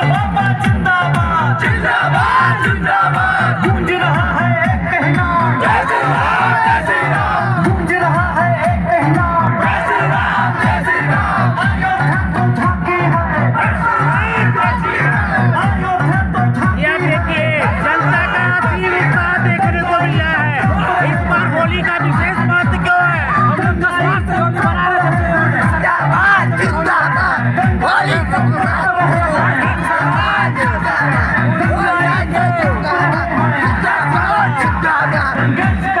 जिंदाबाद जिंदाबाद। जिंदाबाद गूंज रहा Yeah.